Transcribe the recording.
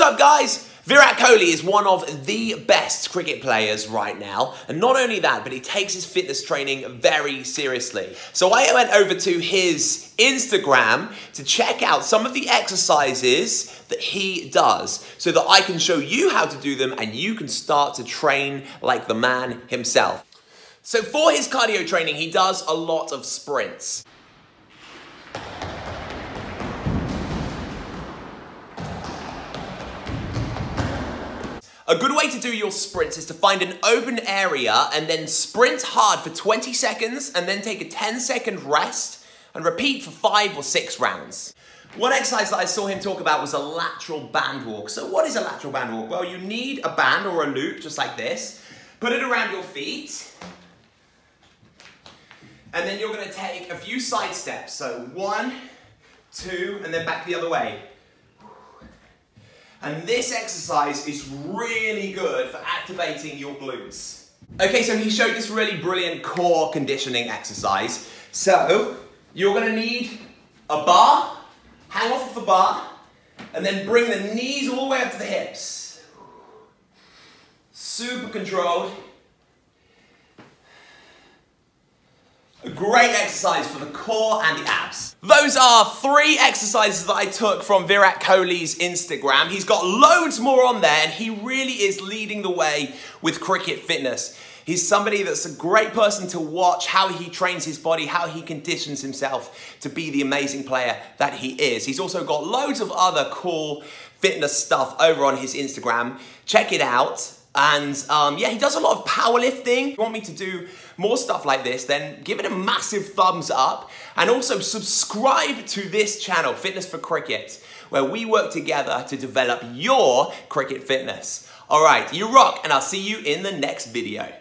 What's up, guys? Virat Kohli is one of the best cricket players right now. And not only that, but he takes his fitness training very seriously. So I went over to his Instagram to check out some of the exercises that he does so that I can show you how to do them and you can start to train like the man himself. So for his cardio training, he does a lot of sprints. A good way to do your sprints is to find an open area and then sprint hard for 20 seconds and then take a 10 second rest and repeat for five or six rounds. One exercise that I saw him talk about was a lateral band walk. So what is a lateral band walk? Well, you need a band or a loop just like this. Put it around your feet. And then you're gonna take a few side steps. So one, two, and then back the other way. And this exercise is really good for activating your glutes. Okay, so he showed this really brilliant core conditioning exercise. So, you're gonna need a bar, hang off of the bar, and then bring the knees all the way up to the hips. Super controlled. Great exercise for the core and the abs. Those are three exercises that I took from Virat Kohli's Instagram. He's got loads more on there and he really is leading the way with cricket fitness. He's somebody that's a great person to watch how he trains his body, how he conditions himself to be the amazing player that he is. He's also got loads of other cool fitness stuff over on his Instagram. Check it out. And um, yeah, he does a lot of powerlifting. If you want me to do more stuff like this, then give it a massive thumbs up. And also subscribe to this channel, Fitness for Cricket, where we work together to develop your cricket fitness. All right, you rock, and I'll see you in the next video.